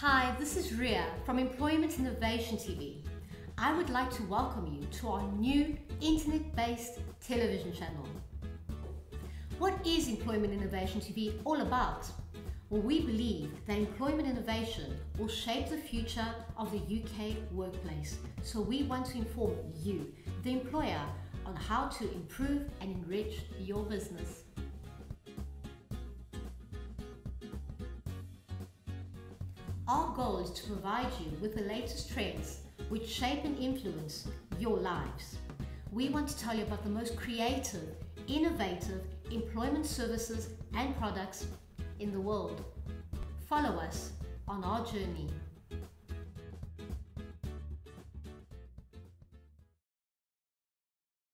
Hi, this is Ria from Employment Innovation TV. I would like to welcome you to our new internet-based television channel. What is Employment Innovation TV all about? Well, we believe that employment innovation will shape the future of the UK workplace. So we want to inform you, the employer, on how to improve and enrich your business. Our goal is to provide you with the latest trends which shape and influence your lives. We want to tell you about the most creative, innovative employment services and products in the world. Follow us on our journey